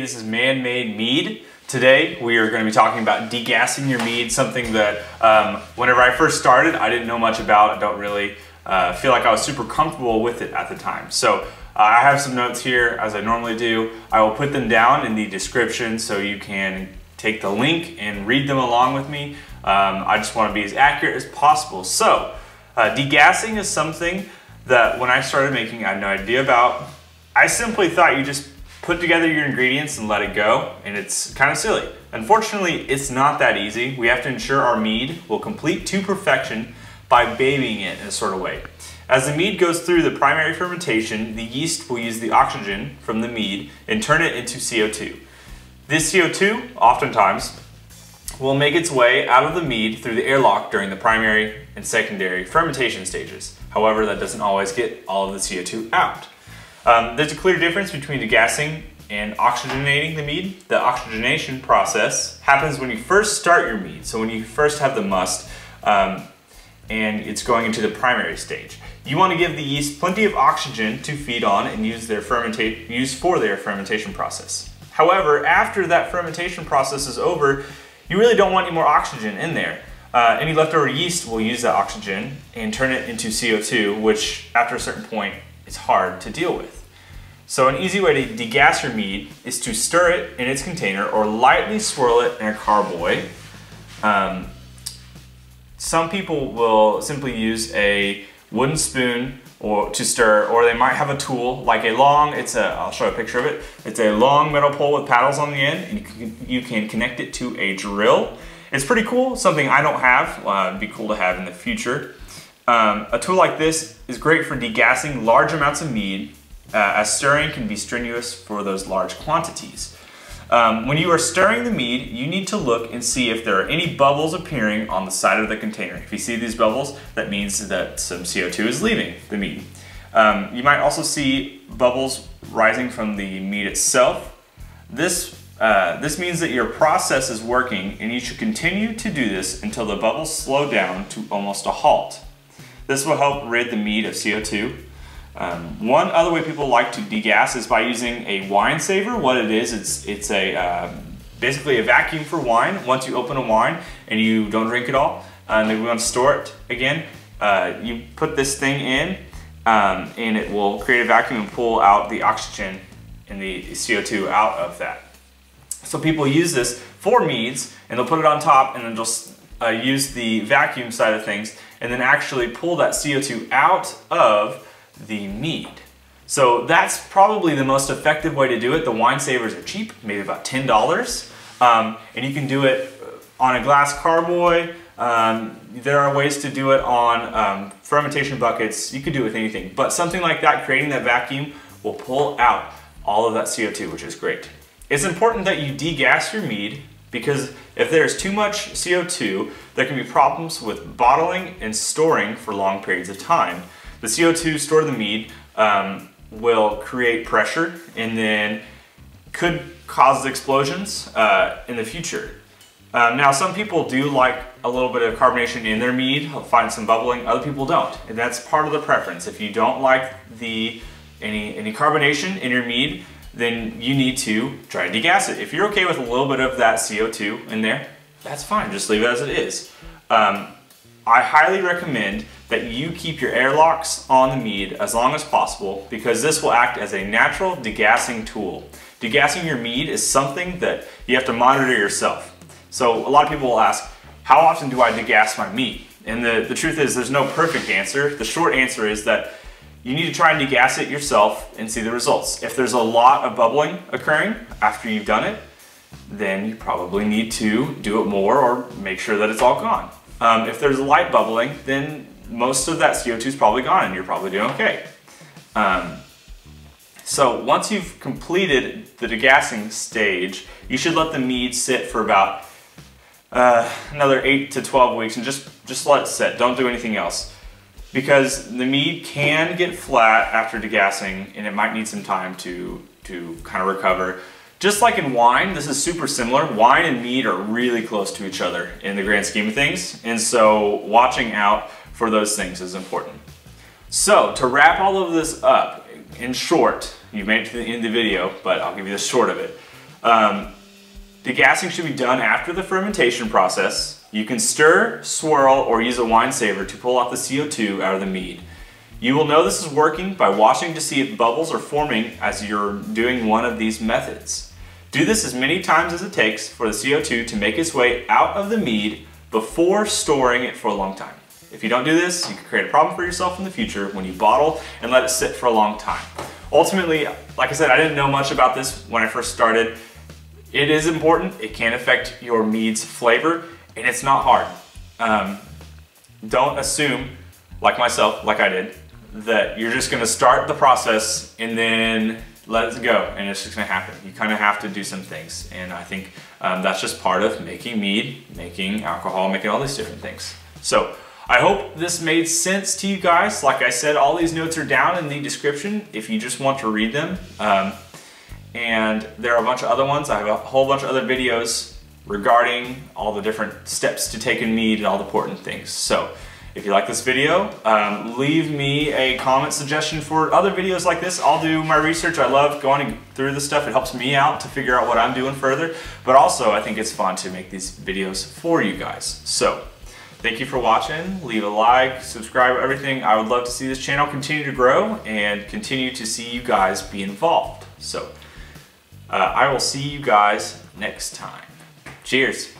this is man-made mead. Today we are going to be talking about degassing your mead, something that um, whenever I first started I didn't know much about. I don't really uh, feel like I was super comfortable with it at the time. So uh, I have some notes here as I normally do. I will put them down in the description so you can take the link and read them along with me. Um, I just want to be as accurate as possible. So uh, degassing is something that when I started making I had no idea about. I simply thought you just put together your ingredients and let it go, and it's kind of silly. Unfortunately, it's not that easy. We have to ensure our mead will complete to perfection by babying it in a sort of way. As the mead goes through the primary fermentation, the yeast will use the oxygen from the mead and turn it into CO2. This CO2, oftentimes, will make its way out of the mead through the airlock during the primary and secondary fermentation stages. However, that doesn't always get all of the CO2 out. Um, there's a clear difference between degassing and oxygenating the mead. The oxygenation process happens when you first start your mead. So when you first have the must um, and it's going into the primary stage. You want to give the yeast plenty of oxygen to feed on and use, their use for their fermentation process. However, after that fermentation process is over, you really don't want any more oxygen in there. Uh, any leftover yeast will use that oxygen and turn it into CO2, which after a certain point it's hard to deal with. So an easy way to degas your mead is to stir it in its container or lightly swirl it in a carboy. Um, some people will simply use a wooden spoon or to stir, or they might have a tool like a long, it's a, I'll show a picture of it. It's a long metal pole with paddles on the end and you can, you can connect it to a drill. It's pretty cool, something I don't have, uh, it'd be cool to have in the future. Um, a tool like this is great for degassing large amounts of mead, uh, as stirring can be strenuous for those large quantities. Um, when you are stirring the mead, you need to look and see if there are any bubbles appearing on the side of the container. If you see these bubbles, that means that some CO2 is leaving the mead. Um, you might also see bubbles rising from the mead itself. This, uh, this means that your process is working and you should continue to do this until the bubbles slow down to almost a halt. This will help rid the mead of CO2. Um, one other way people like to degas is by using a wine saver. What it is, it's, it's a, uh, basically a vacuum for wine. Once you open a wine and you don't drink it all, and then we want to store it again, uh, you put this thing in um, and it will create a vacuum and pull out the oxygen and the CO2 out of that. So people use this for meads and they'll put it on top and then just uh, use the vacuum side of things and then actually pull that CO2 out of the mead. So that's probably the most effective way to do it. The wine savers are cheap, maybe about $10. Um, and you can do it on a glass carboy. Um, there are ways to do it on um, fermentation buckets. You could do it with anything. But something like that, creating that vacuum, will pull out all of that CO2, which is great. It's important that you degas your mead because if there's too much CO2, there can be problems with bottling and storing for long periods of time. The CO2 stored in the mead um, will create pressure and then could cause explosions uh, in the future. Um, now some people do like a little bit of carbonation in their mead, will find some bubbling, other people don't. And that's part of the preference. If you don't like the any, any carbonation in your mead, then you need to try to degas it. If you're okay with a little bit of that CO2 in there, that's fine, just leave it as it is. Um, I highly recommend that you keep your airlocks on the mead as long as possible because this will act as a natural degassing tool. Degassing your mead is something that you have to monitor yourself. So a lot of people will ask, how often do I degas my mead? And the, the truth is there's no perfect answer. The short answer is that you need to try and degas it yourself and see the results. If there's a lot of bubbling occurring after you've done it, then you probably need to do it more or make sure that it's all gone. Um, if there's light bubbling, then most of that CO2 is probably gone and you're probably doing okay. Um, so once you've completed the degassing stage, you should let the mead sit for about uh, another 8 to 12 weeks and just, just let it sit. Don't do anything else because the mead can get flat after degassing and it might need some time to, to kind of recover. Just like in wine, this is super similar. Wine and mead are really close to each other in the grand scheme of things. And so watching out for those things is important. So to wrap all of this up, in short, you made it to the end of the video, but I'll give you the short of it. Um, degassing should be done after the fermentation process. You can stir, swirl, or use a wine saver to pull off the CO2 out of the mead. You will know this is working by watching to see if bubbles are forming as you're doing one of these methods. Do this as many times as it takes for the CO2 to make its way out of the mead before storing it for a long time. If you don't do this, you can create a problem for yourself in the future when you bottle and let it sit for a long time. Ultimately, like I said, I didn't know much about this when I first started. It is important, it can affect your mead's flavor, and it's not hard. Um, don't assume, like myself, like I did, that you're just gonna start the process and then let it go and it's just gonna happen. You kind of have to do some things. And I think um, that's just part of making mead, making alcohol, making all these different things. So I hope this made sense to you guys. Like I said, all these notes are down in the description if you just want to read them. Um, and there are a bunch of other ones. I have a whole bunch of other videos regarding all the different steps to take in mead and all the important things. So if you like this video, um, leave me a comment suggestion for other videos like this. I'll do my research. I love going through this stuff. It helps me out to figure out what I'm doing further. But also, I think it's fun to make these videos for you guys. So Thank you for watching. Leave a like, subscribe, everything. I would love to see this channel continue to grow and continue to see you guys be involved. So uh, I will see you guys next time. Cheers.